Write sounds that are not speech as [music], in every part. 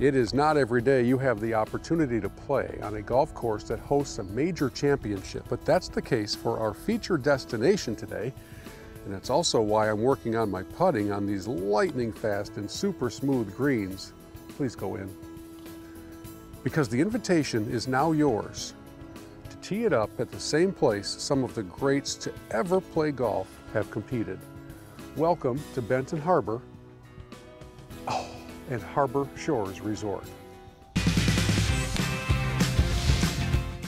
It is not every day you have the opportunity to play on a golf course that hosts a major championship, but that's the case for our featured destination today. And that's also why I'm working on my putting on these lightning fast and super smooth greens. Please go in. Because the invitation is now yours to tee it up at the same place some of the greats to ever play golf have competed. Welcome to Benton Harbor and Harbor Shores Resort.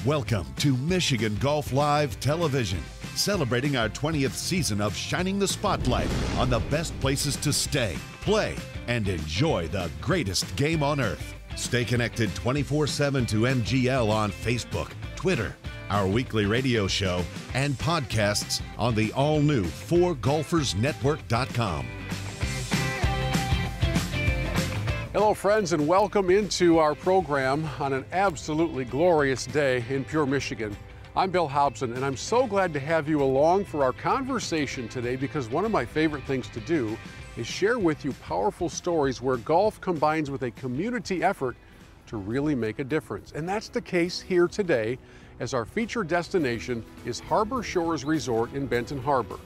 Welcome to Michigan Golf Live Television, celebrating our 20th season of shining the spotlight on the best places to stay, play, and enjoy the greatest game on earth. Stay connected 24 7 to MGL on Facebook, Twitter, our weekly radio show, and podcasts on the all new 4golfersnetwork.com. Hello, friends, and welcome into our program on an absolutely glorious day in Pure, Michigan. I'm Bill Hobson, and I'm so glad to have you along for our conversation today because one of my favorite things to do is share with you powerful stories where golf combines with a community effort to really make a difference. And that's the case here today as our featured destination is Harbor Shores Resort in Benton Harbor.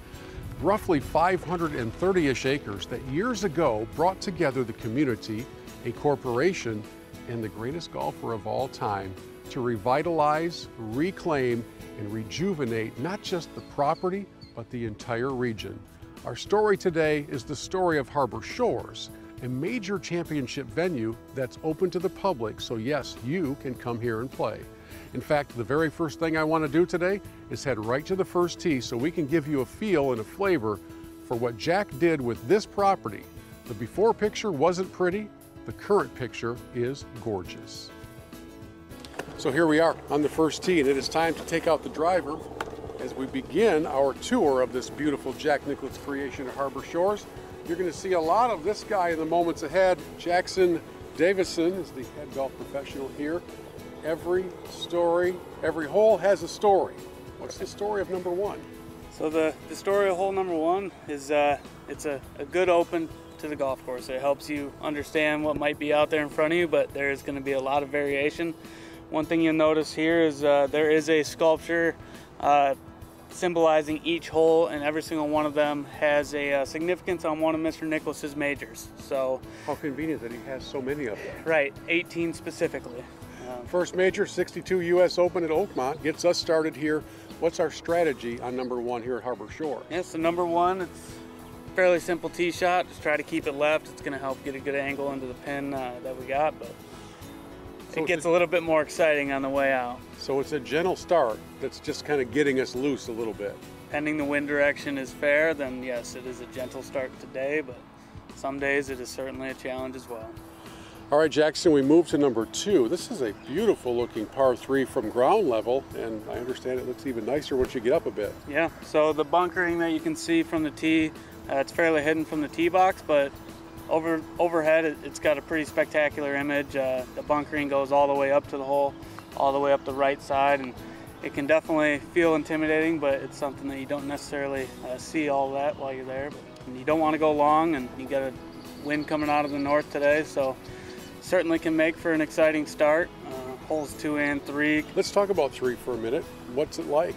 Roughly 530-ish acres that years ago brought together the community, a corporation, and the greatest golfer of all time to revitalize, reclaim, and rejuvenate not just the property, but the entire region. Our story today is the story of Harbor Shores, a major championship venue that's open to the public, so yes, you can come here and play. In fact, the very first thing I want to do today is head right to the first tee so we can give you a feel and a flavor for what Jack did with this property. The before picture wasn't pretty, the current picture is gorgeous. So here we are on the first tee, and it is time to take out the driver as we begin our tour of this beautiful Jack Nicklaus creation at Harbor Shores. You're going to see a lot of this guy in the moments ahead. Jackson Davison is the head golf professional here. Every story, every hole has a story. What's the story of number one? So the, the story of hole number one is uh, it's a, a good open to the golf course. It helps you understand what might be out there in front of you, but there is going to be a lot of variation. One thing you'll notice here is uh, there is a sculpture uh, symbolizing each hole, and every single one of them has a uh, significance on one of Mr. Nicklaus's majors. So, how convenient that he has so many of them. Right, 18 specifically. First major, 62 U.S. Open at Oakmont, gets us started here. What's our strategy on number one here at Harbor Shore? Yes, the number one, it's fairly simple tee shot. Just try to keep it left. It's going to help get a good angle into the pin uh, that we got, but so it gets a, a little bit more exciting on the way out. So it's a gentle start that's just kind of getting us loose a little bit. Pending the wind direction is fair, then yes, it is a gentle start today, but some days it is certainly a challenge as well. All right, Jackson, we move to number two. This is a beautiful looking par three from ground level, and I understand it looks even nicer once you get up a bit. Yeah, so the bunkering that you can see from the tee, uh, it's fairly hidden from the tee box, but over overhead, it, has got a pretty spectacular image. Uh, the bunkering goes all the way up to the hole, all the way up the right side, and it can definitely feel intimidating, but it's something that you don't necessarily uh, see all that while you're there. But you don't want to go long, and you got a wind coming out of the north today, so certainly can make for an exciting start. Uh, holes two and three. Let's talk about three for a minute. What's it like?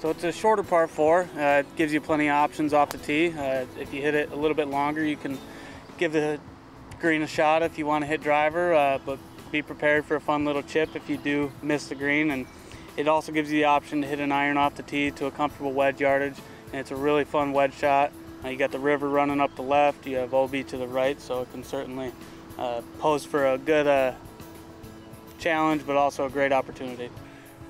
So it's a shorter par four. Uh, it gives you plenty of options off the tee. Uh, if you hit it a little bit longer, you can give the green a shot if you want to hit driver, uh, but be prepared for a fun little chip if you do miss the green. And it also gives you the option to hit an iron off the tee to a comfortable wedge yardage. And it's a really fun wedge shot. Uh, you got the river running up the left, you have OB to the right, so it can certainly uh, pose for a good uh, challenge, but also a great opportunity.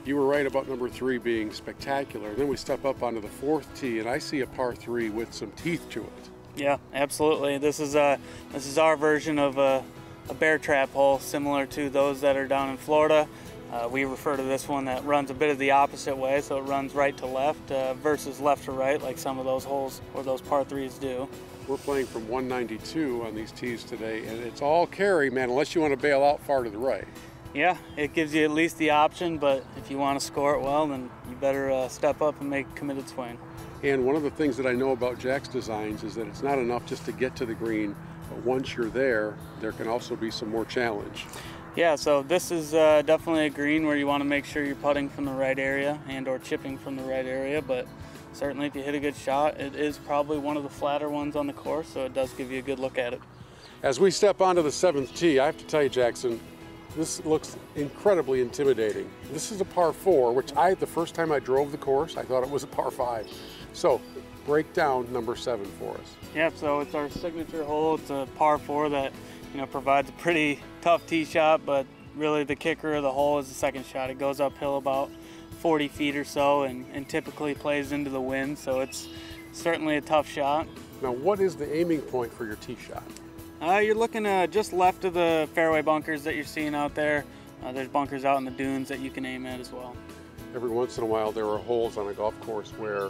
You were right about number three being spectacular. Then we step up onto the fourth tee, and I see a par three with some teeth to it. Yeah, absolutely. This is a uh, this is our version of a, a bear trap hole, similar to those that are down in Florida. Uh, we refer to this one that runs a bit of the opposite way, so it runs right to left uh, versus left to right, like some of those holes or those par threes do. We're playing from 192 on these tees today, and it's all carry, man, unless you want to bail out far to the right. Yeah, it gives you at least the option, but if you want to score it well, then you better uh, step up and make committed swing. And one of the things that I know about Jack's designs is that it's not enough just to get to the green, But once you're there, there can also be some more challenge. Yeah, so this is uh, definitely a green where you want to make sure you're putting from the right area and or chipping from the right area, but certainly if you hit a good shot, it is probably one of the flatter ones on the course, so it does give you a good look at it. As we step onto the seventh tee, I have to tell you, Jackson, this looks incredibly intimidating. This is a par four, which I, the first time I drove the course, I thought it was a par five. So break down number seven for us. Yeah, so it's our signature hole. It's a par four that you know provides a pretty tough tee shot, but really the kicker of the hole is the second shot. It goes uphill about 40 feet or so, and, and typically plays into the wind. So it's certainly a tough shot. Now, what is the aiming point for your tee shot? Uh, you're looking uh, just left of the fairway bunkers that you're seeing out there. Uh, there's bunkers out in the dunes that you can aim at as well. Every once in a while, there are holes on a golf course where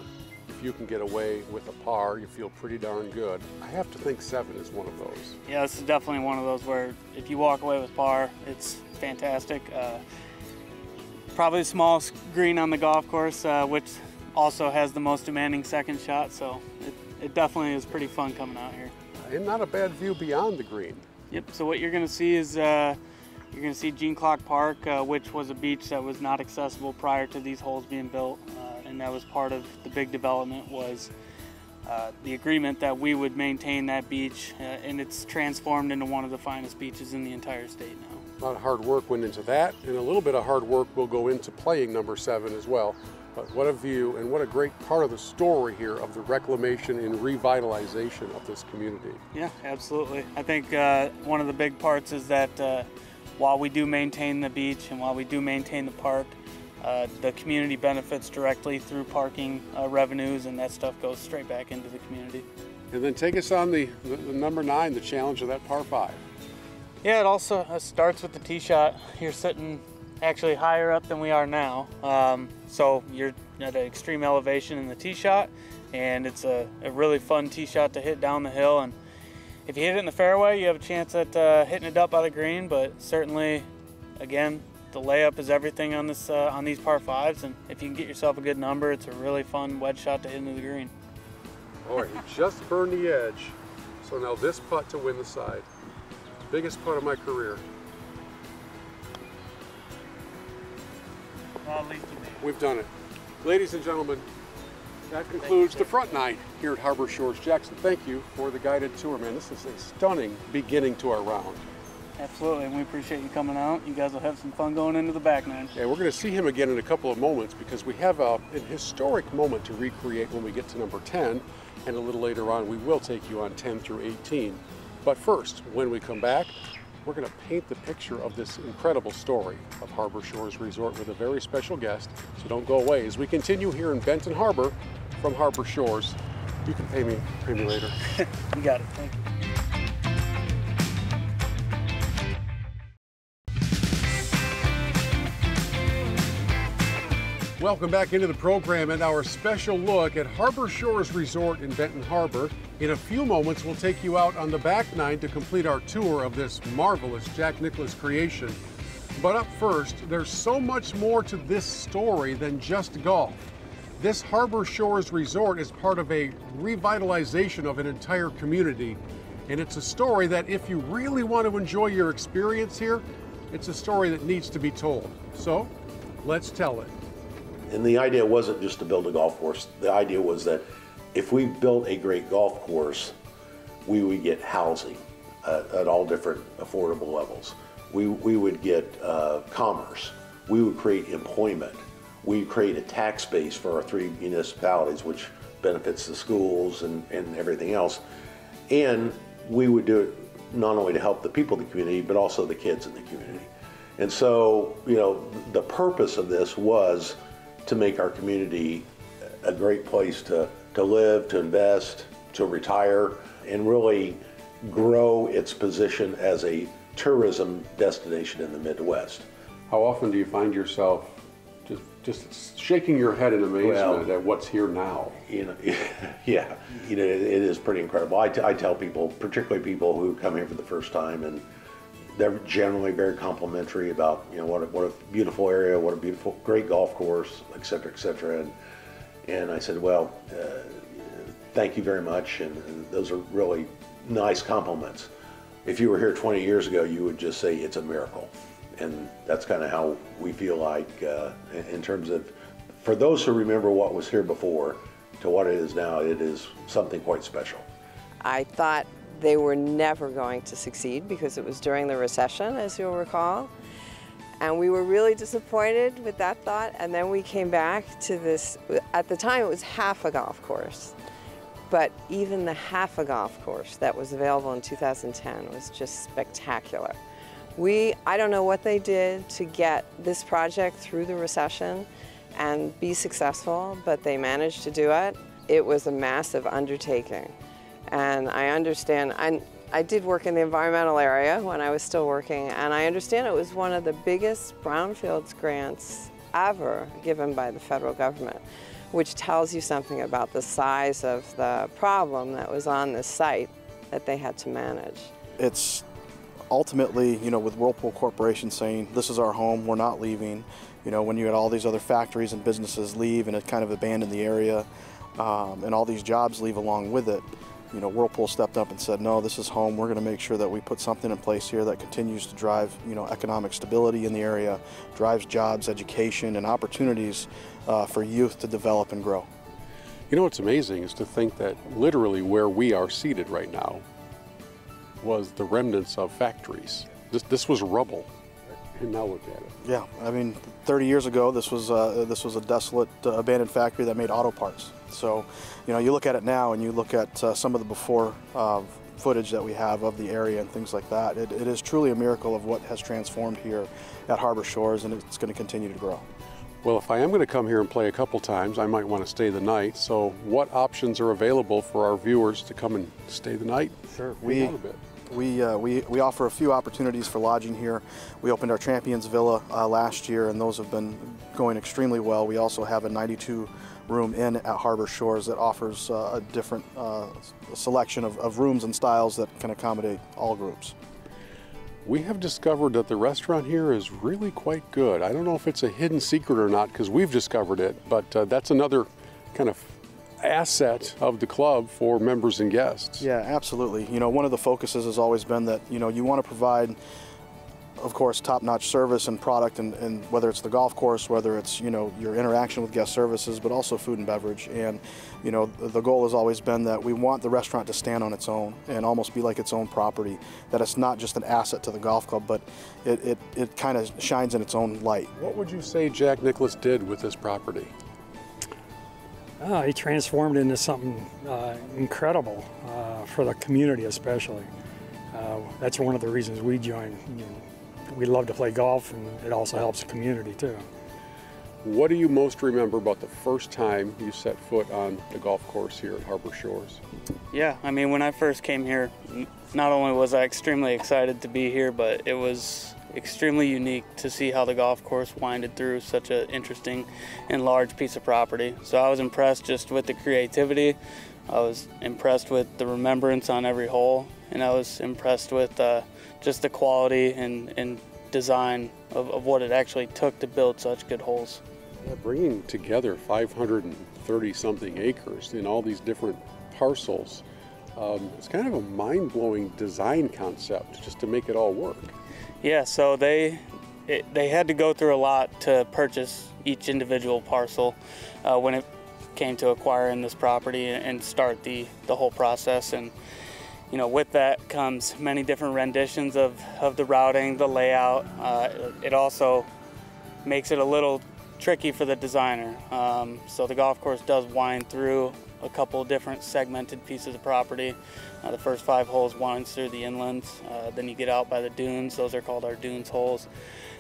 if you can get away with a par, you feel pretty darn good. I have to think seven is one of those. Yeah, this is definitely one of those where if you walk away with par, it's fantastic. Uh, probably the smallest green on the golf course, uh, which also has the most demanding second shot, so it, it definitely is pretty fun coming out here. And not a bad view beyond the green. Yep, so what you're going to see is uh, you're going to see Jean Klock Park, uh, which was a beach that was not accessible prior to these holes being built. Uh, and that was part of the big development was uh, the agreement that we would maintain that beach uh, and it's transformed into one of the finest beaches in the entire state now. A lot of hard work went into that and a little bit of hard work will go into playing number seven as well. But what a view and what a great part of the story here of the reclamation and revitalization of this community. Yeah, absolutely. I think uh, one of the big parts is that uh, while we do maintain the beach and while we do maintain the park, uh, the community benefits directly through parking uh, revenues, and that stuff goes straight back into the community. And then take us on the, the, the number nine, the challenge of that par five. Yeah, it also uh, starts with the tee shot. You're sitting actually higher up than we are now, um, so you're at an extreme elevation in the tee shot, and it's a, a, really fun tee shot to hit down the hill. And if you hit it in the fairway, you have a chance at uh, hitting it up by the green, but certainly, again, the layup is everything on this uh, on these par fives, and if you can get yourself a good number, it's a really fun wedge shot to hit into the green. All right, he just burned the edge, so now this putt to win the side. Biggest putt of my career. Well, at least you made We've done it. Ladies and gentlemen, that concludes the front nine here at Harbor Shores. Jackson, thank you for the guided tour, man. This is a stunning beginning to our round. Absolutely, and we appreciate you coming out. You guys will have some fun going into the back nine. Yeah, we're going to see him again in a couple of moments because we have a, an historic moment to recreate when we get to number 10, and a little later on we will take you on 10 through 18. But first, when we come back, we're going to paint the picture of this incredible story of Harbor Shores Resort with a very special guest. So don't go away as we continue here in Benton Harbor from Harbor Shores. You can pay me, pay me later. [laughs] you got it. Thank you. Welcome back into the program and our special look at Harbor Shores Resort in Benton Harbor. In a few moments, we'll take you out on the back nine to complete our tour of this marvelous Jack Nicklaus creation. But up first, there's so much more to this story than just golf. This Harbor Shores Resort is part of a revitalization of an entire community. And it's a story that if you really want to enjoy your experience here, it's a story that needs to be told. So, let's tell it. And the idea wasn't just to build a golf course. The idea was that if we built a great golf course, we would get housing at, all different affordable levels. We, we would get uh, commerce. We would create employment. We would create a tax base for our three municipalities, which benefits the schools and, and everything else. And we would do it not only to help the people of the community, but also the kids in the community. And so, you know, the purpose of this was to make our community a great place to, to live, to invest, to retire, and really grow its position as a tourism destination in the Midwest. How often do you find yourself just just shaking your head in amazement Well- at what's here now? You know, [laughs] yeah, you know, it, it is pretty incredible. I, t- I tell people, particularly people who come here for the first time, and they're generally very complimentary about, you know, what a, what a beautiful area, what a beautiful, great golf course, et cetera, et cetera. And, and I said, well, uh, thank you very much. And, and those are really nice compliments. If you were here 20 years ago, you would just say it's a miracle. And that's kind of how we feel like uh, in- in terms of, for those who remember what was here before to what it is now, it is something quite special. I thought they were never going to succeed because it was during the recession, as you'll recall. And we were really disappointed with that thought. And then we came back to this, at the time it was half a golf course. But even the half a golf course that was available in 2010 was just spectacular. We, I don't know what they did to get this project through the recession and be successful, but they managed to do it. It was a massive undertaking. And I understand, I, I did work in the environmental area when I was still working, and I understand it was one of the biggest brownfields grants ever given by the federal government, which tells you something about the size of the problem that was on this site that they had to manage. It's ultimately, you know, with Whirlpool Corporation saying, this is our home, we're not leaving, you know, when you had all these other factories and businesses leave and it kind of abandoned the area, um, and all these jobs leave along with it, you know, Whirlpool stepped up and said, no, this is home. We're going to make sure that we put something in place here that continues to drive, you know, economic stability in the area, drives jobs, education, and opportunities uh, for youth to develop and grow. You know what's amazing is to think that literally where we are seated right now was the remnants of factories. This, this was rubble. And now look at it. Yeah, I mean, 30 years ago, this was uh, this was a desolate, uh, abandoned factory that made auto parts. So, you know, you look at it now, and you look at uh, some of the before uh, footage that we have of the area and things like that. It, it is truly a miracle of what has transformed here at Harbor Shores, and it's going to continue to grow. Well, if I am going to come here and play a couple times, I might want to stay the night. So, what options are available for our viewers to come and stay the night? Sure. We, We- out a bit. We, uh, we, we offer a few opportunities for lodging here. We opened our Champions Villa uh, last year, and those have been going extremely well. We also have a 92 room inn at Harbor Shores that offers uh, a different uh, selection of, of rooms and styles that can accommodate all groups. We have discovered that the restaurant here is really quite good. I don't know if it's a hidden secret or not because we've discovered it, but uh, that's another kind of asset of the club for members and guests. Yeah, absolutely. You know, one of the focuses has always been that, you know, you want to provide, of course, top-notch service and product, and, and whether it's the golf course, whether it's, you know, your interaction with guest services, but also food and beverage. And, you know, the the goal has always been that we want the restaurant to stand on its own and almost be like its own property, that it's not just an asset to the golf club, but it, it, it kind of shines in its own light. What would you say Jack Nicklaus did with this property? Uh, he transformed into something uh, incredible uh, for the community, especially. Uh, that's one of the reasons we joined. You know, we love to play golf, and it also helps the community too. What do you most remember about the first time you set foot on the golf course here at Harbor Shores? Yeah, I mean, when I first came here, not only was I extremely excited to be here, but it was extremely unique to see how the golf course winded through such an interesting and large piece of property. So I was impressed just with the creativity. I was impressed with the remembrance on every hole, and I was impressed with uh, just the quality and, and design of, of what it actually took to build such good holes. Yeah, bringing together 530 something acres in all these different parcels, um, it's kind of a mind blowing design concept just to make it all work. Yeah, so they it, they had to go through a lot to purchase each individual parcel uh, when it came to acquiring this property and start the, the whole process. And you know, with that comes many different renditions of, of the routing, the layout. Uh, it also makes it a little tricky for the designer. Um, so the golf course does wind through a couple different segmented pieces of property. Uh, the first five holes winds through the inlands. Uh, then you get out by the dunes. Those are called our dunes holes.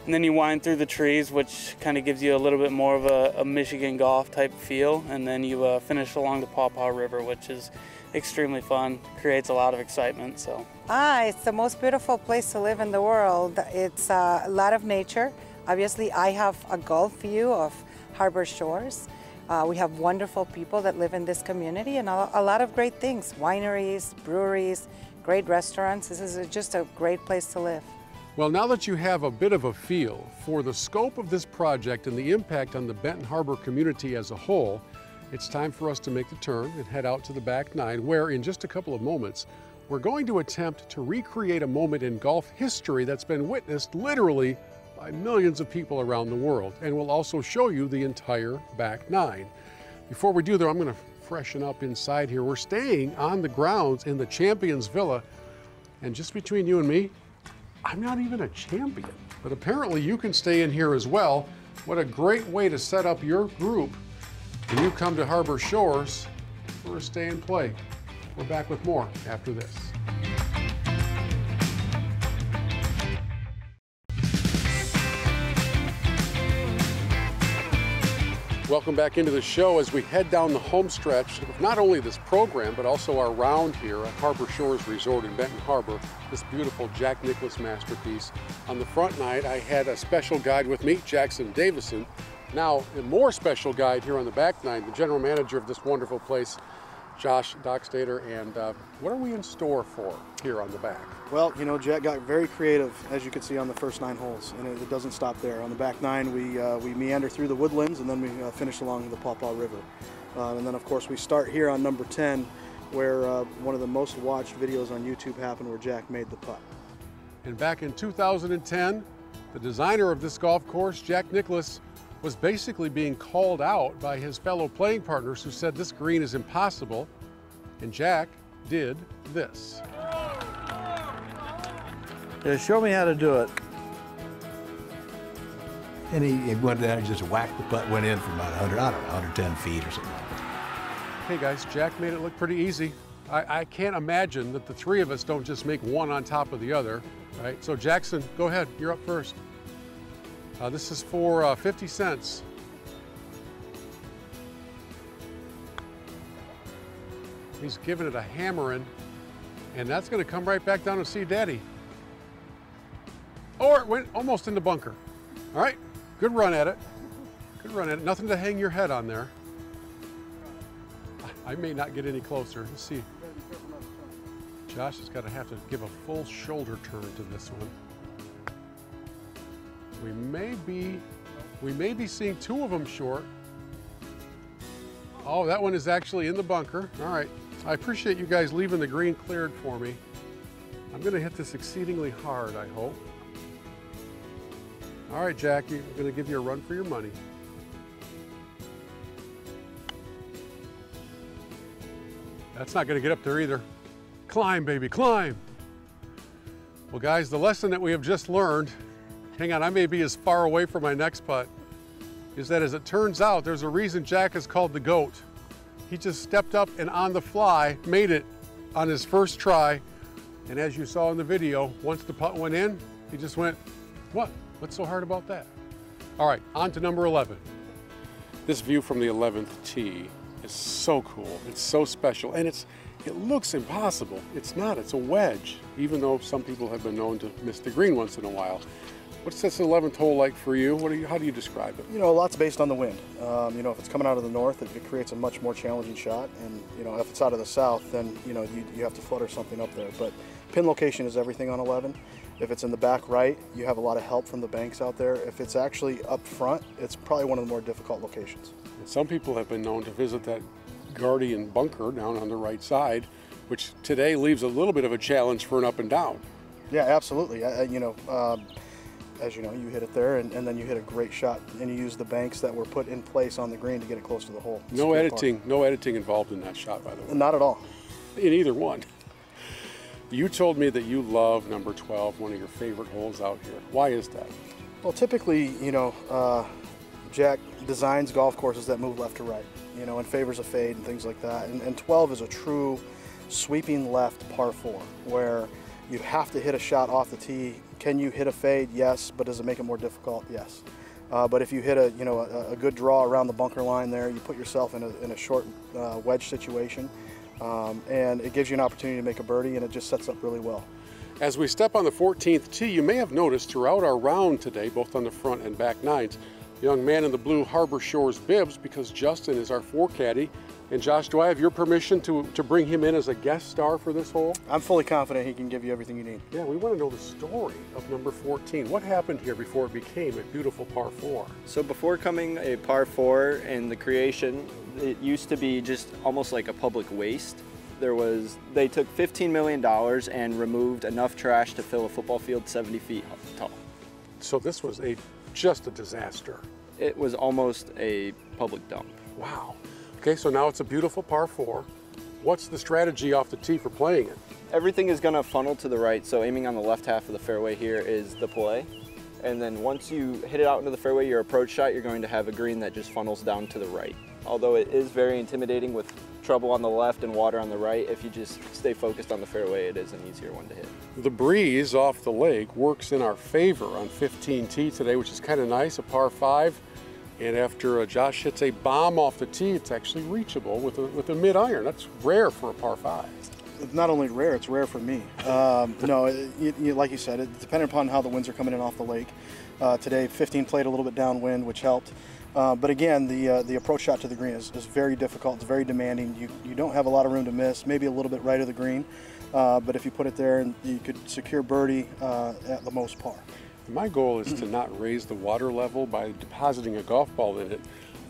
And then you wind through the trees, which kind of gives you a little bit more of a, a Michigan golf type feel. And then you uh, finish along the Paw Paw River, which is extremely fun, creates a lot of excitement. So Ah, it's the most beautiful place to live in the world. It's uh, a lot of nature. Obviously, I have a gulf view of Harbor Shores. Uh, we have wonderful people that live in this community and a, a lot of great things wineries, breweries, great restaurants. This is a, just a great place to live. Well, now that you have a bit of a feel for the scope of this project and the impact on the Benton Harbor community as a whole, it's time for us to make the turn and head out to the back nine, where in just a couple of moments, we're going to attempt to recreate a moment in golf history that's been witnessed literally by millions of people around the world. And we'll also show you the entire back nine. Before we do though, I'm gonna freshen up inside here. We're staying on the grounds in the Champions Villa. And just between you and me, I'm not even a champion, but apparently you can stay in here as well. What a great way to set up your group when you come to Harbor Shores for a stay and play. We're back with more after this. Welcome back into the show as we head down the home stretch of not only this program, but also our round here at Harbor Shores Resort in Benton Harbor, this beautiful Jack Nicklaus masterpiece. On the front night, I had a special guide with me, Jackson Davison. Now, a more special guide here on the back night, the general manager of this wonderful place, Josh Dockstader. And uh, what are we in store for here on the back? Well, you know, Jack got very creative, as you can see on the first nine holes, and it, it doesn't stop there. On the back nine, we, uh, we meander through the woodlands, and then we uh, finish along the Paw Paw River. Uh, and then, of course, we start here on number 10, where uh, one of the most watched videos on YouTube happened where Jack made the putt. And back in 2010, the designer of this golf course, Jack Nicklaus, was basically being called out by his fellow playing partners who said this green is impossible. And Jack did this. Yeah, show me how to do it. And he, he went down and just whacked the putt, went in from about 100, I don't know, 110 feet or something like that. Hey guys, Jack made it look pretty easy. I, I can't imagine that the three of us don't just make one on top of the other, right? So Jackson, go ahead, you're up first. Uh, this is for uh, 50 cents. He's giving it a hammering, and that's gonna come right back down and see Daddy. Or it went almost in the bunker. All right, good run at it. Good run at it. Nothing to hang your head on there. I may not get any closer. Let's see. Josh is going to have to give a full shoulder turn to this one. We may be, we may be seeing two of them short. Oh, that one is actually in the bunker. All right. I appreciate you guys leaving the green cleared for me. I'm going to hit this exceedingly hard, I hope. All right, Jackie, I'm going to give you a run for your money. That's not going to get up there either. Climb, baby, climb. Well, guys, the lesson that we have just learned, hang on, I may be as far away from my next putt, is that as it turns out, there's a reason Jack is called the GOAT. He just stepped up and on the fly made it on his first try. And as you saw in the video, once the putt went in, he just went, what? What's so hard about that? All right, on to number 11. This view from the 11th tee is so cool. It's so special, and it's it looks impossible. It's not. It's a wedge, even though some people have been known to miss the green once in a while. What's this 11th hole like for you? What do you? How do you describe it? You know, a lot's based on the wind. Um, you know, if it's coming out of the north, it, it, creates a much more challenging shot, and you know, if it's out of the south, then you know you, you have to flutter something up there. But pin location is everything on 11. If it's in the back right, you have a lot of help from the banks out there. If it's actually up front, it's probably one of the more difficult locations. Some people have been known to visit that Guardian bunker down on the right side, which today leaves a little bit of a challenge for an up and down. Yeah, absolutely. I, you know, um, as you know, you hit it there, and, and, then you hit a great shot, and you use the banks that were put in place on the green to get it close to the hole. It's no editing, part. no editing involved in that shot, by the way. Not at all. In either one. You told me that you love number 12, one of your favorite holes out here. Why is that? Well, typically, you know, uh, Jack designs golf courses that move left to right, you know, and favors a fade and things like that. And, and 12 is a true sweeping left par four, where you have to hit a shot off the tee. Can you hit a fade? Yes, but does it make it more difficult? Yes. Uh, but if you hit a you know a, a, good draw around the bunker line there, you put yourself in a, in a short uh, wedge situation. Um, and it gives you an opportunity to make a birdie and it just sets up really well. As we step on the 14th tee, you may have noticed throughout our round today, both on the front and back nines, young man in the blue Harbor Shores bibs because Justin is our forecaddie. And Josh, do I have your permission to, to bring him in as a guest star for this hole? I'm fully confident he can give you everything you need. Yeah, we want to know the story of number 14. What happened here before it became a beautiful par four? So before coming a par four and the creation, it used to be just almost like a public waste. there was they took 15 million dollars and removed enough trash to fill a football field 70 feet tall. So this was a just a disaster. It was almost a public dump. Wow. Okay, so now it's a beautiful par four. What's the strategy off the tee for playing it? Everything is going to funnel to the right, so aiming on the left half of the fairway here is the play. And then once you hit it out into the fairway, your approach shot, you're going to have a green that just funnels down to the right. Although it is very intimidating with trouble on the left and water on the right, if you just stay focused on the fairway, it is an easier one to hit. The breeze off the lake works in our favor on 15T today, which is kind of nice, a par five. And after uh, Josh hits a bomb off the tee, it's actually reachable with a, with a mid iron. That's rare for a par five. It's not only rare, it's rare for me. Um, no, it, you, like you said, it depending upon how the winds are coming in off the lake. Uh, today, 15 played a little bit downwind, which helped. Uh, but again, the uh, the approach shot to the green is, is, very difficult. It's very demanding. You, you don't have a lot of room to miss, maybe a little bit right of the green. Uh, but if you put it there, and you could secure birdie uh, at the most par. My goal is to not raise the water level by depositing a golf ball in it.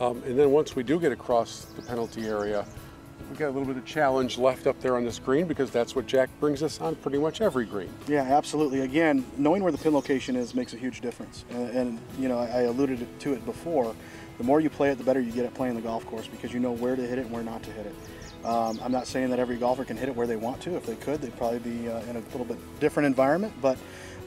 Um, and then once we do get across the penalty area, we've got a little bit of challenge left up there on this green because that's what Jack brings us on pretty much every green. Yeah, absolutely. Again, knowing where the pin location is makes a huge difference. And, and you know, I alluded to it before. The more you play it, the better you get at playing the golf course because you know where to hit it and where not to hit it. Um, I'm not saying that every golfer can hit it where they want to. If they could, they'd probably be uh, in a little bit different environment. But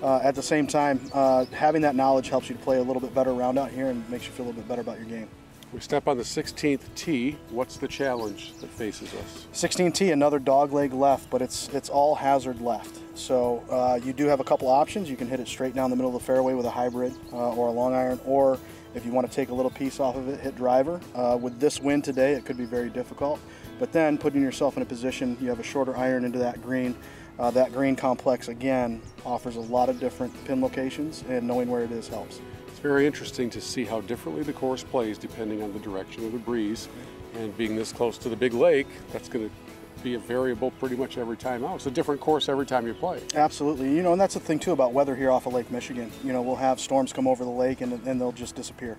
uh, at the same time, uh, having that knowledge helps you to play a little bit better around out here and makes you feel a little bit better about your game. We step on the 16th tee. What's the challenge that faces us? 16th tee, another dog leg left, but it's it's all hazard left. So uh, you do have a couple options. You can hit it straight down the middle of the fairway with a hybrid uh, or a long iron, or if you want to take a little piece off of it, hit driver. Uh, with this wind today, it could be very difficult. But then putting yourself in a position, you have a shorter iron into that green. Uh, that green complex, again, offers a lot of different pin locations, and knowing where it is helps. It's very interesting to see how differently the course plays depending on the direction of the breeze. And being this close to the big lake, that's going to be a variable pretty much every time out. It's a different course every time you play. Absolutely. You know, and that's the thing too about weather here off of Lake Michigan. You know, we'll have storms come over the lake and, and they'll just disappear.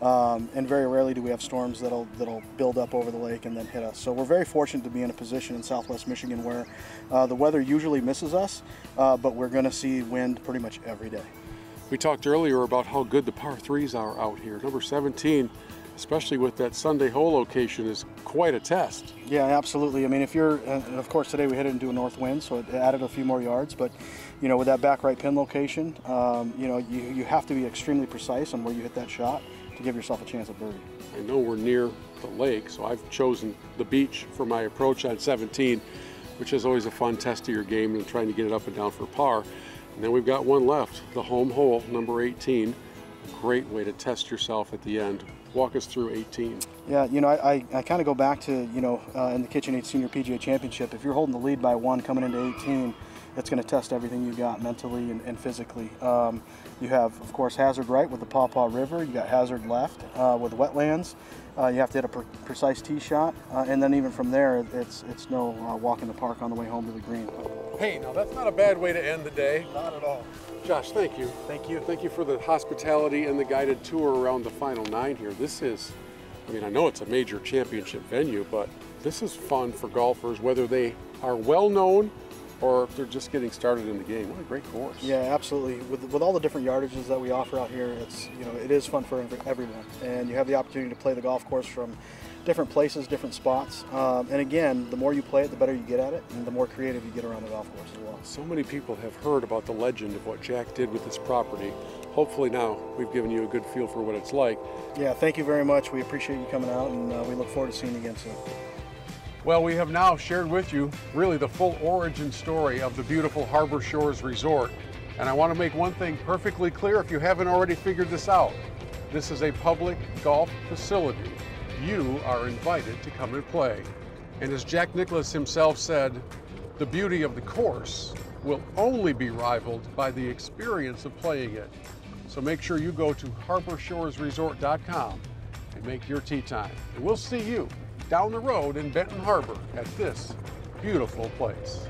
Um, and very rarely do we have storms that'll that'll build up over the lake and then hit us. So we're very fortunate to be in a position in Southwest Michigan where uh, the weather usually misses us, uh, but we're going to see wind pretty much every day. We talked earlier about how good the par threes are out here. Number 17 especially with that Sunday hole location, is quite a test. Yeah, absolutely. I mean, if you're, and of course today we hit it into a north wind, so it added a few more yards, but you know, with that back right pin location, um, you know, you, you have to be extremely precise on where you hit that shot to give yourself a chance at birdie. I know we're near the lake, so I've chosen the beach for my approach on 17, which is always a fun test of your game and trying to get it up and down for par. And then we've got one left, the home hole, number 18. Great way to test yourself at the end walk us through 18. Yeah, you know, I, I, I kind of go back to, you know, uh, in the KitchenAid Senior PGA Championship, if you're holding the lead by one coming into 18, it's going to test everything you got mentally and, and physically. Um, you have, of course, hazard right with the Paw Paw River. You got hazard left uh, with wetlands. Uh, you have to hit a pre precise tee shot, uh, and then even from there, it's it's no uh, walk in the park on the way home to the green. Hey, now that's not a bad way to end the day. Not at all. Josh, thank you. Thank you. Thank you for the hospitality and the guided tour around the final nine here. This is, I mean, I know it's a major championship venue, but this is fun for golfers, whether they are well known or if they're just getting started in the game. What a great course. Yeah, absolutely. With, with all the different yardages that we offer out here, it's you know it is fun for everyone, and you have the opportunity to play the golf course from different places, different spots. Um, and again, the more you play it, the better you get at it, and the more creative you get around the golf course as well. So many people have heard about the legend of what Jack did with this property. Hopefully now we've given you a good feel for what it's like. Yeah, thank you very much. We appreciate you coming out, and uh, we look forward to seeing you again soon. Well, we have now shared with you really the full origin story of the beautiful Harbor Shores Resort. And I want to make one thing perfectly clear if you haven't already figured this out. This is a public golf facility. You are invited to come and play. And as Jack Nicklaus himself said, the beauty of the course will only be rivaled by the experience of playing it. So make sure you go to harborshoresresort.com and make your tee time. And we'll see you down the road in Benton Harbor at this beautiful place.